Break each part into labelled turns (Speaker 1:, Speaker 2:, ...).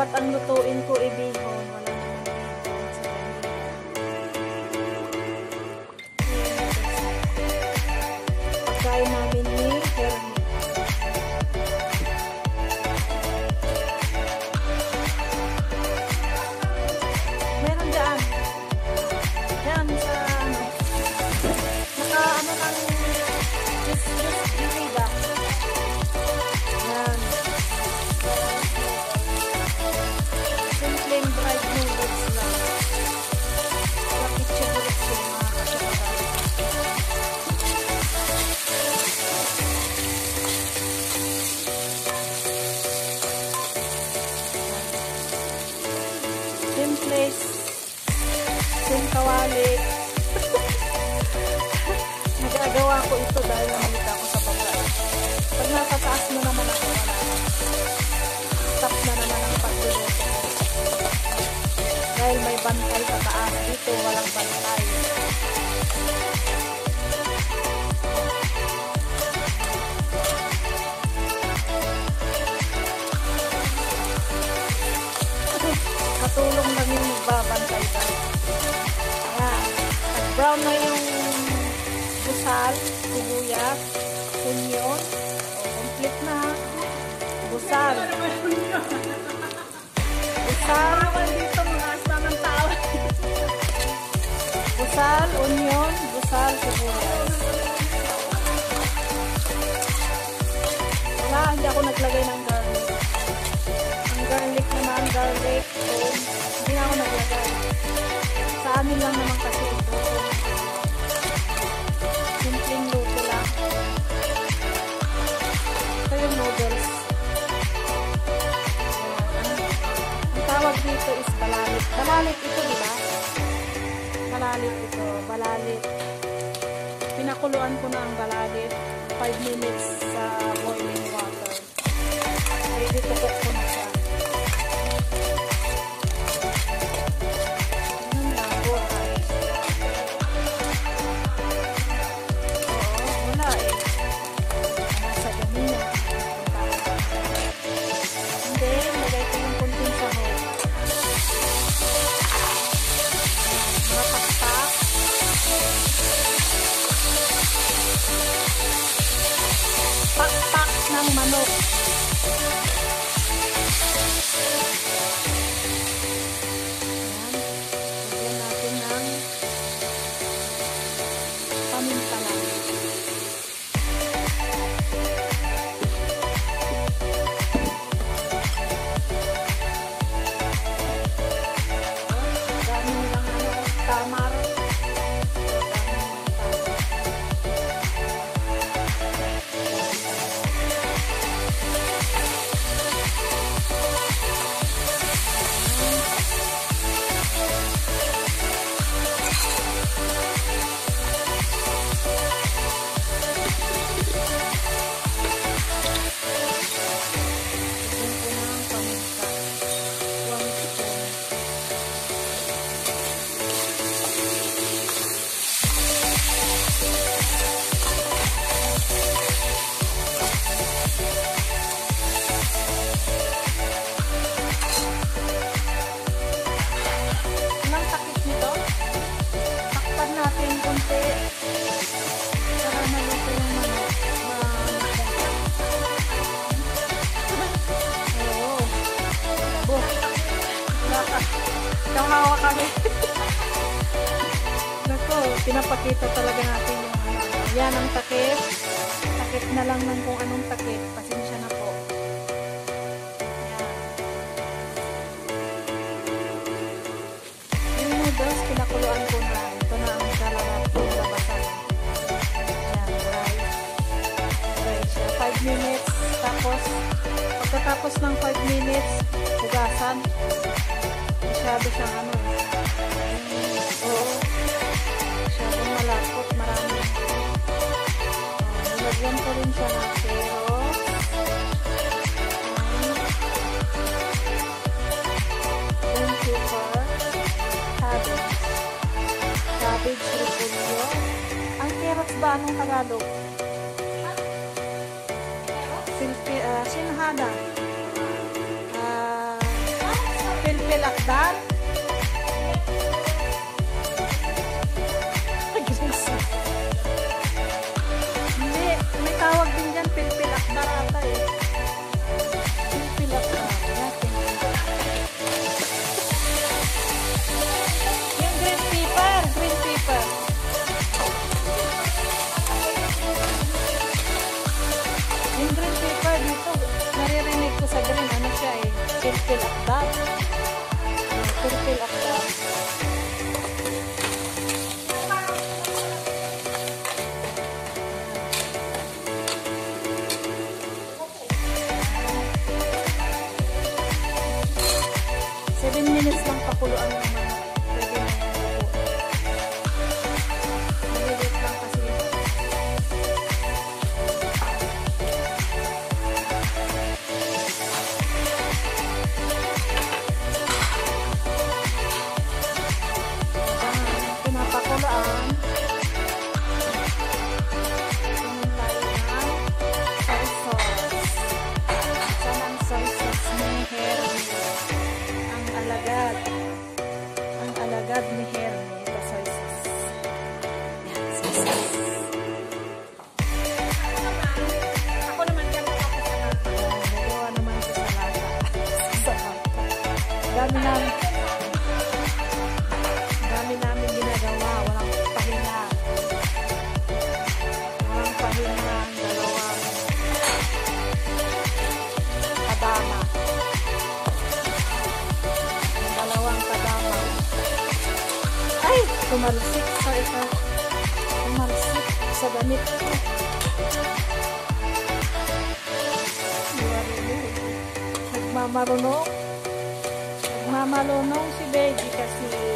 Speaker 1: Dapat ang lutuin ko ibihon. Nag-brown na yung busal, sibuyas, onion. O, complete na. Busal. Busal.
Speaker 2: dito mga asma ng tao.
Speaker 1: Busal, onion, busal, sibuyas. Wala, hindi ako naglagay ng garlic. Ang garlic naman, garlic, foam. Hindi na ako naglagay. Amin lang naman kasi ito. Simpleng luto lang. Ito yung noodles. Ang tawag dito is balalit. Balalit ito, di ba? Balalit ito. Balalit. Pinakuluan ko na ang balalit. 5 minutes sa boiling water. Ready to cook pinapakita talaga natin yung ano. Yan ang takip. Takip na lang ng kung anong takip. Pasensya na po. Yan. Yung noodles, pinakuluan ko na. Ito na ang kalalap yung labasan. Yan, siya. 5 minutes. Tapos, pagkatapos ng 5 minutes, hugasan. Masyado siyang ano sa laptop, marami. Nilagyan ko rin siya ng pero um, thank you for cabbage. Cabbage repulyo. Ang carrots ba? Anong Tagalog? Silpi, uh, sinhada. Ah, uh, pilpilakdan. Mamalonão, Mamalonão se dedica assim.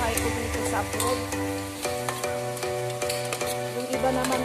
Speaker 1: buhay ko dito sa abroad. Yung iba naman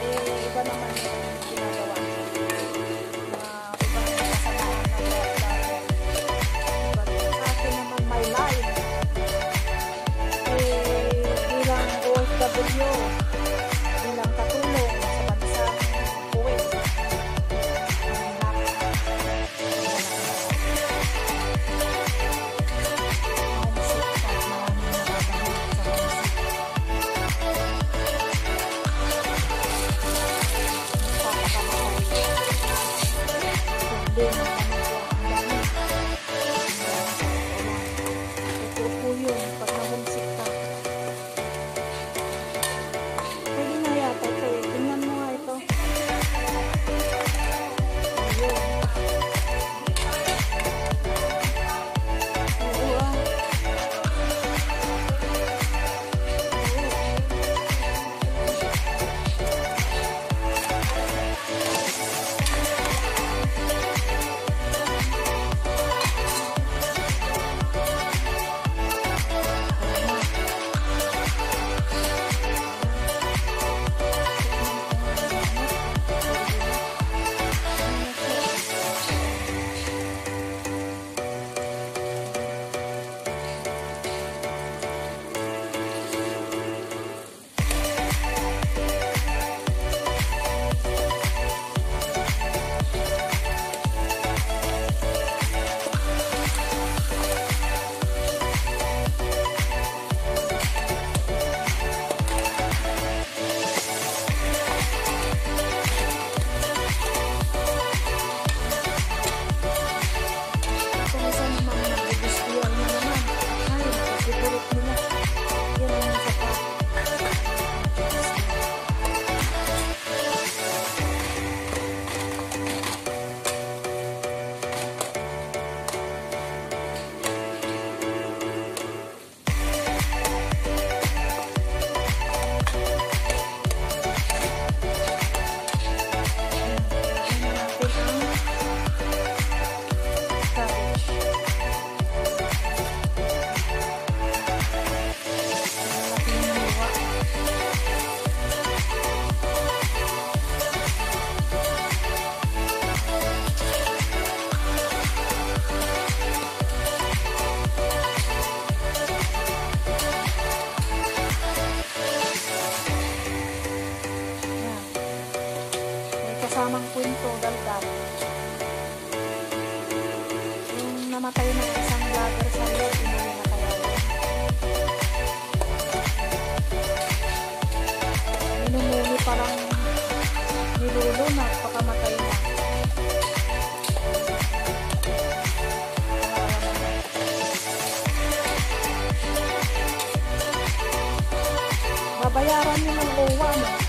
Speaker 1: babayaran nyo ng O1.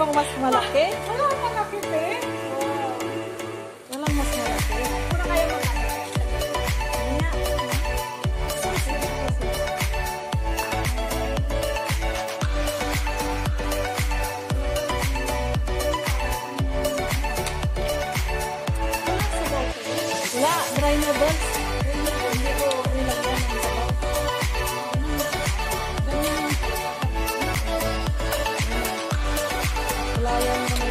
Speaker 1: Wala bang mas malaki? Bye.